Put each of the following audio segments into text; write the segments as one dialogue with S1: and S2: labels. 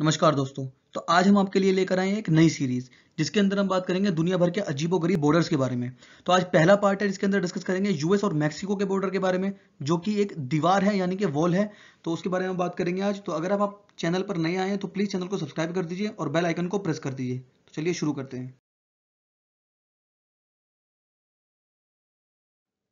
S1: नमस्कार दोस्तों। तो आज हम आपके लिए लेकर आए हैं एक नई सीरीज़ जिसके अंदर हम बात करेंगे दुनिया भर के अजीबो गरीब बॉर्डर्स के बारे में। तो आज पहला पार्ट है जिसके अंदर डिस्कस करेंगे यूएस और मैक्सिको के बॉर्डर के बारे में जो कि एक दीवार है यानी कि वॉल है। तो उसके बारे में बात करेंगे आज। तो अगर आप, आप चैनल पर नए आए हैं तो प्लीज़ चैनल को सब्सक्राइब कर दीजिए और बेल आइकन को प्रेस कर दीजिए। तो चलिए शुरू करते हैं।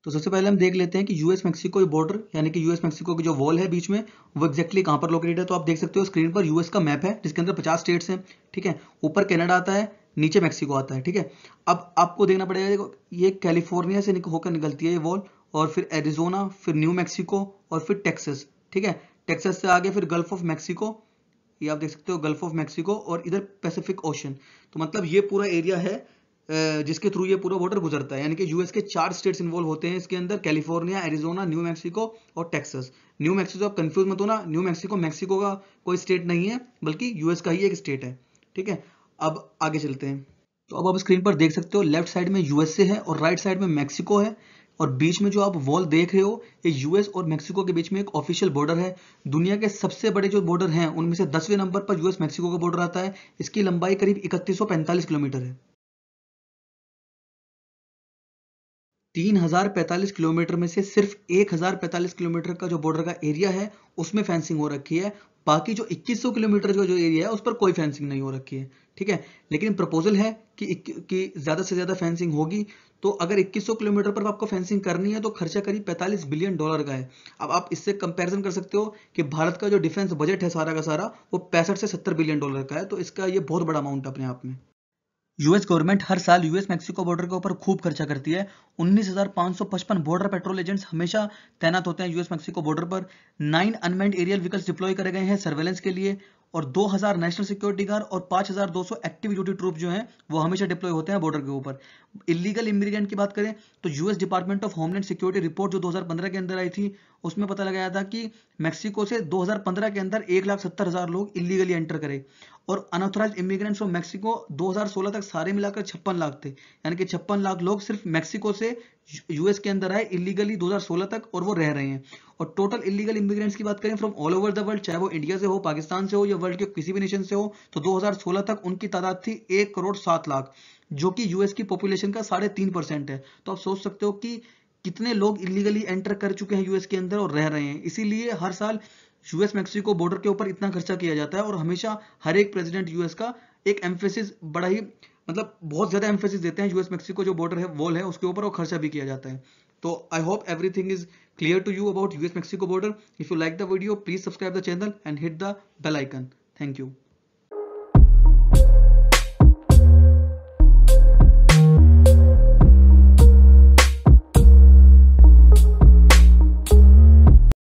S1: तो सबसे पहले हम देख लेते हैं कि यूएस मैक्सिको बॉर्डर यानी कि यूएस मैक्सिको की जो वॉल है बीच में, वो एक्जैक्टली कहाँ पर लोकेटेड है? तो आप देख सकते हो स्क्रीन पर यूएस का मैप है, जिसके अंदर 50 स्टेट्स हैं, ठीक है? ऊपर कनाडा आता है, नीचे मैक्सिको आता है, ठीक है? अब आपको देखना पड़ेगा, देखो, ये कैलिफ़ोर्निया से होकर निकलती है ये वॉल और फिर एरिजोना फिर न्यू मैक्सिको और फिर टेक्सस ठीक है? टेक्सस से आगे फिर गल्फ ऑफ़ मैक्सिको ये आप देख सकते हो गल्फ ऑफ़ मैक्सिको और इधर पैसिफिक ओशन तो मतलब ये पूरा एरिया है जिसके थ्रू ये पूरा बॉर्डर गुजरता है। यानी कि यूएस के चार स्टेट्स इन्वॉल्व होते हैं इसके अंदर कैलिफ़ोर्निया एरिजोना न्यू मैक्सिको और टेक्सास न्यू मैक्सिको आप कंफ्यूज मत होना। न्यू मैक्सिको मैक्सिको का कोई स्टेट नहीं है, बल्कि यूएस का ही एक स्टेट है। ठीक है? अब आगे चलते हैं। तो अब आप स्क्रीन पर देख सकते हो लेफ़्ट साइड में यूएसए है और राइट साइड में मैक्सिको है। और बीच में जो आप वॉल देख रहे हो, ये यूएस और मेक्सिको के बीच में एक ऑफिशियल बॉर्डर है। दुनिया के सबसे बड़े जो बॉर्डर हैं, उनमें से दसवें नंबर पर यूएस मैक्सिको का बॉर्डर आता है। इसकी लंबाई करीब इकतीस किलोमीटर है। तीन हज़ार पैंतालीस किलोमीटर में से सिर्फ़ एक हज़ार पैंतालीस किलोमीटर का जो बॉर्डर का एरिया है, उसमें फेंसिंग हो रखी है। बाकी जो 2100 किलोमीटर का जो एरिया है, उस पर कोई फेंसिंग नहीं हो रखी है, ठीक है? लेकिन प्रपोजल है कि कि ज़्यादा से ज़्यादा फेंसिंग होगी। तो अगर 2100 किलोमीटर पर आपको फेंसिंग करनी है तो खर्चा करीब 45 बिलियन डॉलर का है। अब आप इससे कंपैरिजन कर सकते हो कि भारत का जो डिफेंस बजट है सारा का सारा, वो पैंसठ से 70 बिलियन डॉलर का है। तो इसका ये बहुत बड़ा अमाउंट अपने आप में। यूएस गवर्नमेंट हर साल यूएस मैक्सिको बॉर्डर के ऊपर खूब खर्चा करती है। 19,555 बॉर्डर पेट्रोल एजेंट्स हमेशा तैनात होते हैं यूएस मैक्सिको बॉर्डर पर। Nine unmanned aerial vehicles deploy करे गए हैं सर्वेलेंस के लिए और 2000 नेशनल सिक्योरिटी गार्ड और 5200 एक्टिव ड्यूटी ट्रूप जो हैं वो हमेशा डिप्लॉय होते हैं बॉर्डर के ऊपर। इलीगल इमिग्रेंट की बात करें तो US department of homeland security report जो 2015 के अंदर आई थी उसमें पता लगाया था कि मैक्सिको से 2015 के अंदर एक लाख सत्तर हज़ार लोग इलीगली एंटर करे। और अनऑथराइज इमिग्रेंट्स फ्रॉम मैक्सिको 2016 तक सारे मिलाकर छप्पन लाख थे। यानी कि छप्पन लाख लोग सिर्फ़ मैक्सिको से यूएस के अंदर आए इलीगली 2016 तक, और वो रह रहे हैं। और टोटल इलीगल इमिग्रेंट्स की बात करें from all over the world चाहे वो इंडिया से हो पाकिस्तान से हो, या वर्ल्ड के किसी भी नेशन से हो तो 2016 तक उनकी तादाद थी एक करोड़ सात लाख, जो कि यूएस की पॉपुलेशन का साढ़े तीन परसेंट है। तो आप सोच सकते हो कि कितने लोग इलीगली एंटर कर चुके हैं यूएस के अंदर और रह रहे हैं। इसीलिए हर साल यूएस मैक्सिको बॉर्डर के ऊपर इतना खर्चा किया जाता है और हमेशा हर एक प्रेसिडेंट यूएस का एक एम्फेसिस बड़ा ही मतलब बहुत ज़्यादा एम्फेसिस देते हैं यूएस मैक्सिको जो बॉर्डर है वॉल है उसके ऊपर और खर्चा भी किया जाता है। तो I hope everything is clear to you about US Mexico border if you like the video please subscribe the channel and hit the bell icon thank you